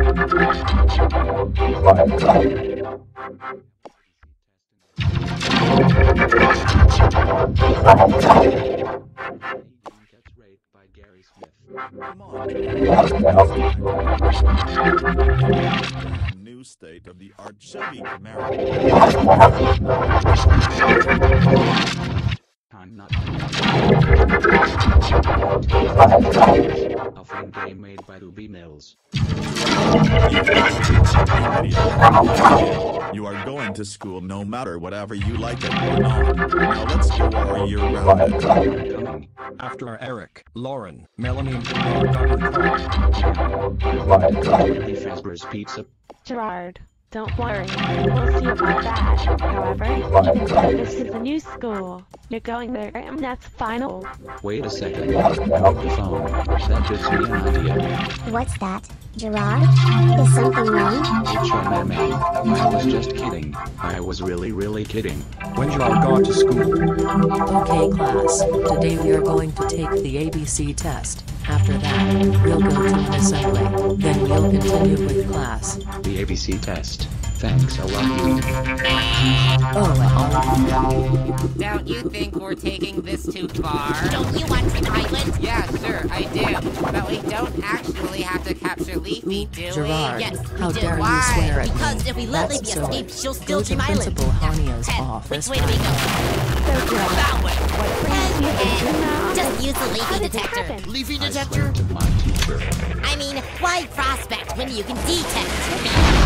New state of the art Chevy Camaro. I'm not. A fun game made by Ruby Mills. You are going to school no matter whatever you like it or not. Now let's go our year round. Coming. After Eric, Lauren, Melanie, and Gerard got in the car. Lee Fazbear's Pizza. Gerard, don't worry. We'll see about that. However, this is a new school, you're going there and that's final. Wait a second. The phone. That gives me an idea. What's that? Gerard? Is something wrong? HMMA. I was just kidding. I was really, really kidding. When Gerard got to school, Okay class, today we are going to take the ABC test. After that, assembly. Then we'll continue with class. The ABC test. Thanks a lot, you. Oh well. Don't you think we're taking this too far? Don't you want Trick Island? Yeah, sure, I do. But we don't actually have to capture Leafy, do Gerard, Yes, we how do. dare you swear at me? Because if we let That's Leafy so. escape, she'll steal Go to Dream Island. Principal Hania's Ten. office Which way do we go? So Just use the How Leafy detector. Leafy I swear to my teacher. I mean, why prospect when you can detect?